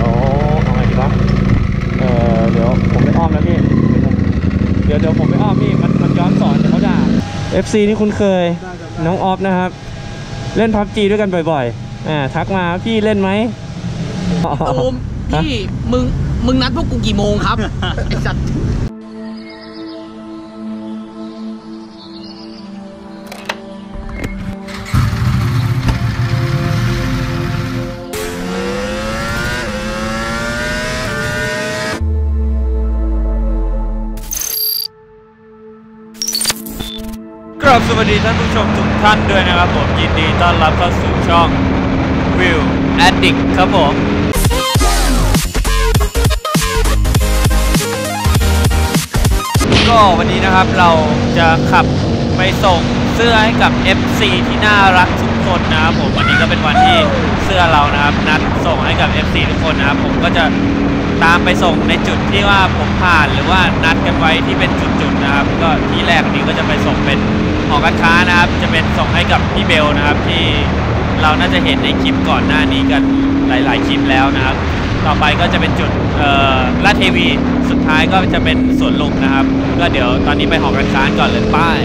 ดี๋ยวเอาไงดีวะเออเดี๋ยวผมไปอ้อมแล้วพี่เดี๋ยวผมเดี๋ยวเดี๋ยวผมไปอ้อมพี่มันมันย้อนสอนเดี๋ยวเขาด่า FC นี่คุณเคยน้องออฟนะครับ เล่นพับจีด้วยกันบ่อยๆอ่าทักมาพี่เล่นไหมตูมพี่มึงมึงนัดพวกกูกี่โมงครับไอสัตว์ กราบสวัสดีท่านผู้ชมทุกท่านด้วยนะครับผมยินดีต้อนรับเข้าสู่ช่อง Will Addict ครับผมก็วันนี้นะครับเราจะขับไปส่งเสื้อให้กับ FC ที่น่ารักทุกคนนะครับผมวันนี้ก็เป็นวันที่เสื้อเรานะครับนัดส่งให้กับ FC ทุกคนนะครับผมก็จะตามไปส่งในจุดที่ว่าผมผ่านหรือว่านัดกันไว้ที่เป็นจุด นะครับ ก็ที่แรกนี้ก็จะไปส่งเป็นหอการค้านะครับ จะเป็นส่งให้กับพี่เบลนะครับ ที่เราน่าจะเห็นในคลิปก่อนหน้านี้กันหลาย ๆ คลิปแล้วนะครับ ต่อไปก็จะเป็นจุดเอ่อลาดเทวี สุดท้ายก็จะเป็นสวนลุมนะครับ ก็เดี๋ยวตอนนี้ไปหอการค้าก่อนเลยป้าย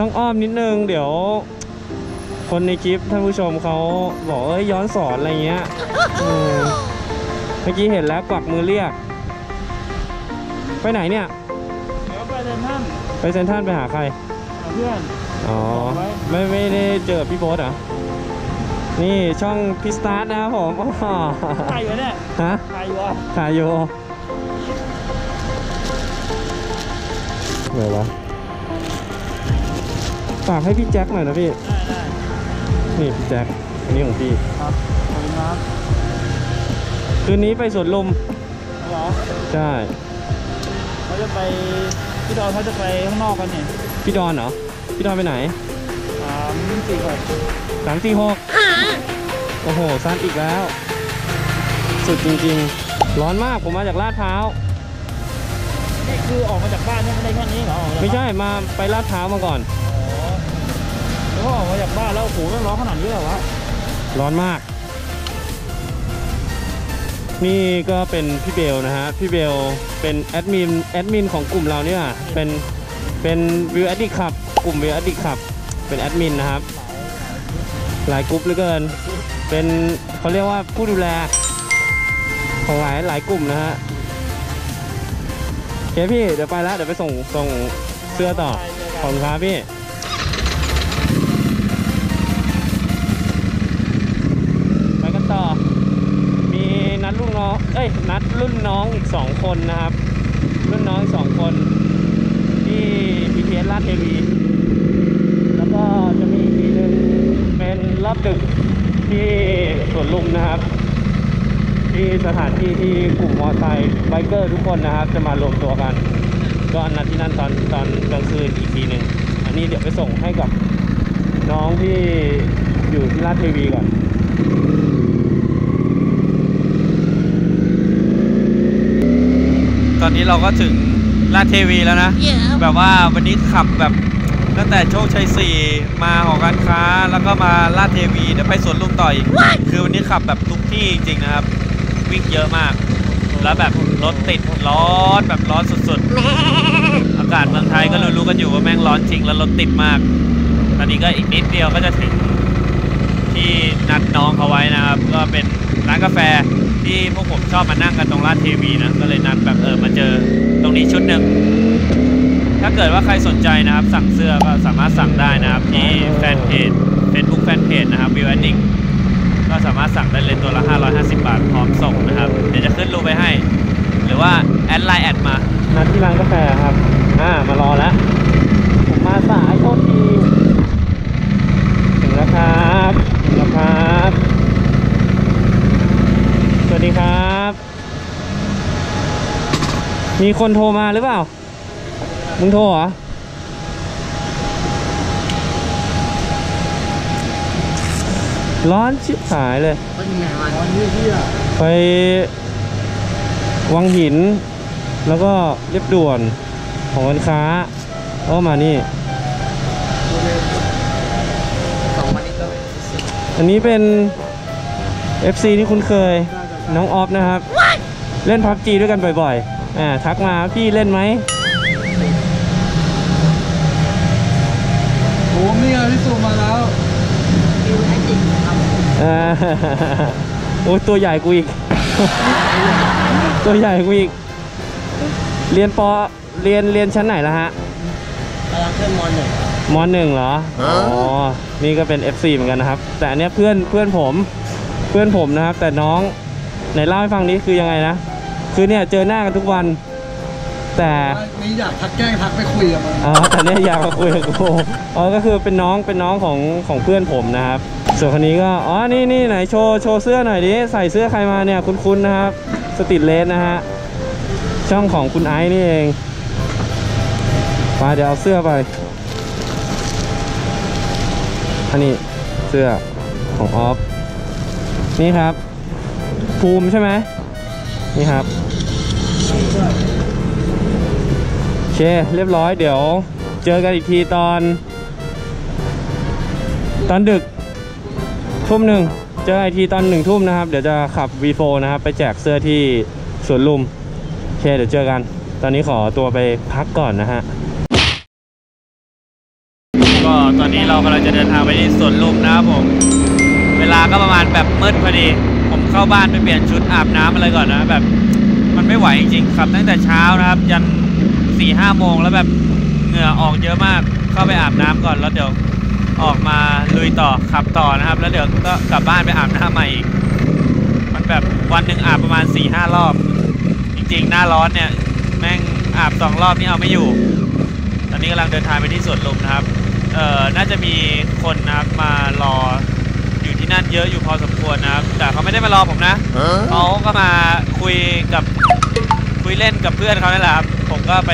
ต้องอ้อมนิดนึง เดี๋ยว คนในคลิปท่านผู้ชมเขาบอกเอ้ยย้อนสอนอะไรเงี้ยเออเมื่อกี้เห็นแล้วกวักมือเรียก ไปไหนเนี่ย เดี๋ยวไปเดินท่านไปเซนทรันไปหาใครหาเพื่อน อ๋อ ไม่ไม่ได้เจอพี่โบ๊ทเหรอนี่ช่องพิสตาร์ทนะครับผมอ๋อใครอยู่เนี่ย ฮะใครอยู่วะขายอยู่ไหนวะ ฝากให้พี่แจ็คหน่อยนะพี่ ได้ได้นี่พี่แจ็ค อันนี้ของพี่ ครับขอบคุณครับคืนนี้ไปสวนลุมเหรอใช่เขาจะไปพี่ดอนเขาจะไปข้างนอกกันเนี่ยพี่ดอนเหรอ พี่ดอนไปไหนสามสี่คนสามสี่หกโอ้โหสั้นอีกแล้ว สุดจริงๆ ร้อนมากผมมาจากลาดพร้าว นี่คือออกมาจากบ้านเนี่ยไม่ได้แค่นี้เหรอออกาจากไม่ใช่มาไปลาดพร้าวมาก่อนบ้านแล้ว ก็ออกมาจากบ้านแล้วโอ้โหแม่งร้อนขนาดนี้เหรอวะร้อนมาก นี่ก็เป็นพี่เบลนะฮะ พี่เบลเป็นแอดมินแอดมินของกลุ่มเราเนี่ยเป็นเป็น View Addict Club กลุ่ม View Addict Club เป็นแอดมินนะครับ หลายกลุ่มเหลือเกิน เป็นเขาเรียกว่าผู้ดูแล ของหลายหลายกลุ่มนะฮะโอเคพี่เดี๋ยวไปแล้วเดี๋ยวไปส่งส่งเสื้อต่อขอบคุณครับพี่ องเอ้ยนัดรุ่นน้องอีกสองคนนะครับ รุ่นน้องสองคน ที่ BTS ลาดเทวีแล้วก็จะมีอีกทีหนึ่งเป็นรอบดึกที่สวนลุมนะครับ ที่สถานที่ที่กลุ่มมอเตอร์ไซค์ไบเกอร์ทุกคนนะครับ จะมารวมตัวกันก็นัดที่นั่นตอนตอนกลางคืนอีกทีหนึ่งอันนี้เดี๋ยวไปส่งให้กับน้องที่อยู่ที่ลาดเทวีก่อน ตอนนี้เราก็ถึงลาดเทวีแล้วนะแบบว่าวันนี้ขับแบบตั้งแต่โชคชัยสี่มาหอการค้าแล้วก็มาลาดเทวีเดี๋ยวไปสวนลุมต่ออีกคือวันนี้ขับแบบทุกที่จริงๆนะครับ วิ่งเยอะมาก แล้วแบบรถติดร้อนแบบร้อนสุดๆ อากาศเมืองไทยก็รู้ๆกันอยู่ว่าแม่งร้อนจริงแล้วรถติดมาก ตอนนี้ก็อีกนิดเดียวก็จะถึงที่นัดน้องเขาไว้นะครับ ก็เป็น ร้านกาแฟที่พวกผมชอบมานั่งกันตรงราชเทวีนะ ก็เลยนัดแบบเออมาเจอตรงนี้ชุดหนึ่ง ถ้าเกิดว่าใครสนใจนะครับ สั่งเสื้อก็สามารถสั่งได้นะครับ ที่แฟนเพจ Facebook แฟนเพจนะครับวิวแอนดิ้งก็สามารถสั่งได้เลยตัวละ 550 บาทพร้อมส่งนะครับ เดี๋ยวจะขึ้นรูปไปให้ หรือว่า add LINE add มานัดที่ร้านกาแฟครับ อ่ามารอแล้ว ผมมาสายโทษที ถึงแล้วครับ ถึงแล้วครับ สวัสดีครับ มีคนโทรมาหรือเปล่า มึงโทรเหรอ ร้อนชิบหายเลยก็ยังไงวะไปวังหิน แล้วก็เรียบด่วนของการค้าแล้วก็มานี่ สองวันนี้ก็อันนี้เป็น FC ที่คุ้นเคย น้องออฟนะครับ เล่น PUBG ด้วยกันบ่อยๆอ่าทักมาพี่เล่นไหมผมนี่ไงพี่สูมาแล้ว View Addict ครับอ่าโอ้ยตัวใหญ่กูอีก ตัวใหญ่กูอีก เรียนปอเรียนเรียนชั้นไหนแล้วฮะกำลังขึ้นมหนึ่งมหนึ่งเหรอ อ๋อ นี่ก็เป็น FC เหมือนกันนะครับ แต่อันเนี้ยเพื่อนเพื่อนผม เพื่อนผมนะครับ แต่น้อง ไหนเล่าให้ฟังนี้คือยังไงนะ คือเนี่ยเจอหน้ากันทุกวัน แต่นี่อยากทักแกล้งทักไปคุยกับมันอ๋อแต่เนี่ยอยากมาคุยกับกูอ๋อก็คือเป็นน้องเป็นน้องของของเพื่อนผมนะครับ ส่วนคนนี้ก็อ๋อนี่นี่ไหนโชว์โชว์เสื้อหน่อยดิใส่เสื้อใครมาเนี่ยคุ้นๆนะครับสติดเลสนะฮะช่องของคุณไอซ์นี่เองมาเดี๋ยวเอาเสื้อไปอันนี้เสื้อของออฟนี่ครับ ภูมิใช่ไหมนี่ครับโอเคเรียบร้อยเดี๋ยว เจอกันอีกทีตอน ตอนดึกทุ่มหนึ่งเจอกันอีกทีตอนหนึ่งทุ่มนะครับ เดี๋ยวจะขับ V4 นะครับ ไปแจกเสื้อที่สวนลุมโอเคเดี๋ยวเจอกัน ตอนนี้ขอตัวไปพักก่อนนะฮะก็ตอนนี้เรากำลังจะเดินทางไปที่สวนลุมนะครับผม เวลาก็ประมาณแบบมืดพอดี เข้าบ้านไปเปลี่ยนชุดอาบน้ำอะไรก่อนนะแบบมันไม่ไหวจริงๆครับตั้งแต่เช้านะครับ ยันสี่ห้าโมงแล้วแบบเหงื่อออกเยอะมากเข้าไปอาบน้ำก่อนแล้วเดี๋ยวออกมาลุยต่อขับต่อนะครับ แล้วเดี๋ยวก็กลับบ้านไปอาบน้ำใหม่อีกมันแบบวันหนึ่งอาบประมาณ4ี่ห้ารอบ จริงๆ หน้าร้อนเนี่ย แม่งอาบสองรอบนี่เอาไม่อยู่ ตอนนี้กำลังเดินทางไปที่สวนลุมนะครับเอ่อน่าจะมีคนนะครับมารอ นั่นเยอะอยู่พอสมควรนะครับ แต่เขาไม่ได้มารอผมนะเขาก็มาคุยกับคุยเล่นกับเพื่อนเขานั่นแหละครับ ผมก็ไป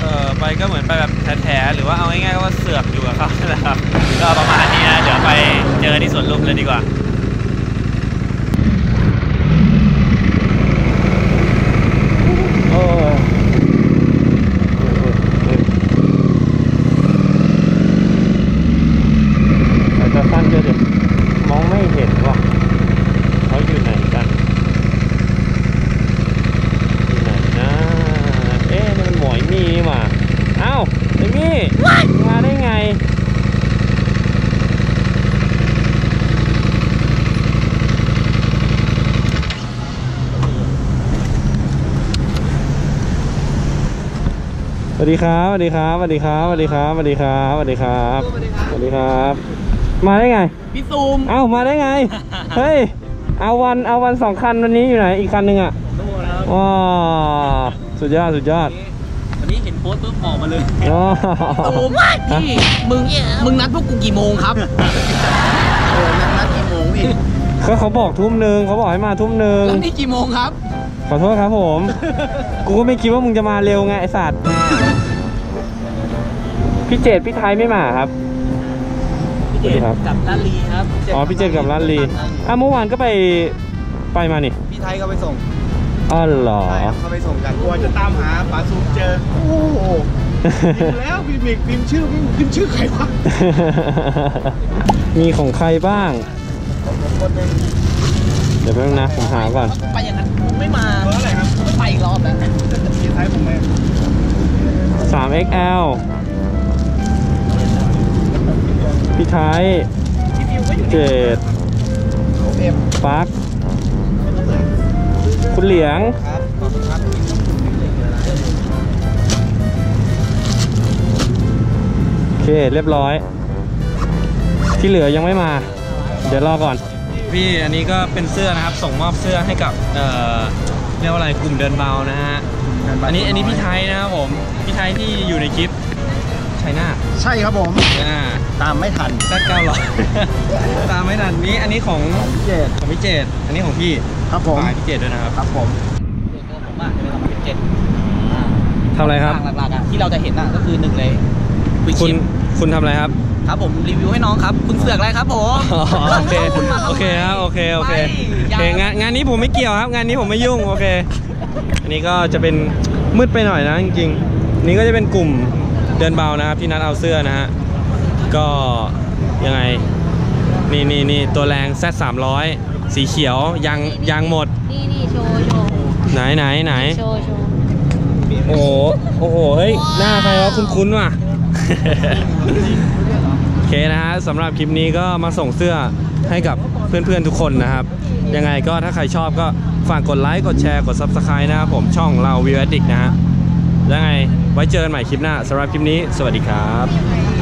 เอ่อไปก็เหมือนไปแบบแถๆหรือว่าเอาง่ายๆก็ว่าเสือกอยู่กับเขานั่นแหละครับ ก็ประมาณนี้นะ เดี๋ยวไปเจอกันที่สวนลุมเลยดีกว่า โอ้ยแต่จะสั้นเยอะดิมองไม่เห็นว่ะเขาอยู่ไหนกัน อยู่ไหนนะ เอ๊ะนี่มันหมอยมีนี่หว่าเอ้าไอ้มี่มาได้ไง สวัสดีครับสวัสดีครับสวัสดีครับสวัสดีครับสวัสดีครับสวัสดีครับสวัสดีครับ มาได้ไง พี่ซูมเอ้ามาได้ไง เฮ้ย เอาวันเอาวันสองคันวันนี้อยู่ไหนอีกคันหนึ่งอะโน่นะครับว้าสุดยอดสุดยอดวันนี้เห็นโพสต์ปุ๊บออกมาเลยอ๋อซูมพี่มึงมึงนัดพวกกูกี่โมงครับเออนัดนัดกี่โมงพี่ก็เขาบอกทุ่มหนึ่งเขาบอกให้มาทุ่มหนึ่งแล้วนี่กี่โมงครับ ขอโทษครับผม กูก็ไม่คิดว่ามึงจะมาเร็วไงไอสัตว์ พี่เจดพี่ไทยไม่มาครับ พี่เจสวัสดีครับกับลาลีครับอ๋อพี่เจดกับรันลีอะเมื่อวานก็ไปไปมานี่ พี่ไทยก็ไปส่งออ้อเหรอใช่ครับเขาไปส่งกันกลัวจะตามหาปลาซุปเจอ โอ้โหพิมพ์แล้วพิมพ์อีกพิมพ์ชื่อพิมพ์พิมพ์ชื่อใครวะ มีของใครบ้าง เดี๋ยวแป๊บนึงนะผมหาก่อนไปอย่าง ไปอีกรอบแล้วที่ท้ามไหม 3XL พี่ไทยที่ฟิวก็อยู่เจดผมเอ็มปักคุณเหลียงโอเค เรียบร้อย ที่เหลือยังไม่มา เดี๋ยวรอก่อน พี่อันนี้ก็เป็นเสื้อนะครับ ส่งมอบเสื้อให้กับเอ่อ เรียกว่าอะไรกลุ่มเดินเบานะฮะอันนี้อันนี้พี่ไทยนะครับผมพี่ไทยที่อยู่ในคลิปชัยนาทใช่ครับผมอ่าตามไม่ทันแซดเก้าร้อยตามไม่ทันนี้อันนี้ของพี่เจดของพี่เจดอันนี้ของพี่ครับผมฝากพี่เจดด้วยนะครับครับผมผมอะจะเป็นสองพันสิบเจ็ดทำอะไรครับหลักๆอะที่เราจะเห็นอะก็คือหนึ่งเลยวิคุณชิปคุณทำอะไรครับ ครับผมรีวิวให้น้องครับ คุณเสือกอะไรครับผมอ๋อโอเคณมาทำไมโอเคครับโอเคโอเคไม่โอเคงานงานนี้ผมไม่เกี่ยวครับ งานนี้ผมไม่ยุ่งโอเค อันนี้ก็จะเป็นมืดไปหน่อยนะจริงๆนี่ก็จะเป็นกลุ่มเดินเบานะครับที่นัดเอาเสื้อนะฮะก็ยังไงนี่นี่นี่ตัวแรง Z 3 0 0สีเขียวยางยางหมดนี่นี่โชว์โชว์ไหนไหนไหนโชว์โชว์โอ้โหโอ้โหเฮ้ยหน้าใครวะคุ้นๆว่ะโอ เคนะฮะสำหรับคลิปนี้ก็มาส่งเสื้อให้กับเพื่อนๆทุกคนนะครับ ยังไงก็ถ้าใครชอบก็ฝากกดไลค์กดแชร์กด Subscribe นะครับผมช่องเราวิว a ดิกนะฮะแล้วไงไว้เจอกันใหม่คลิปหน้าสำหรับคลิปนี้ สวัสดีครับ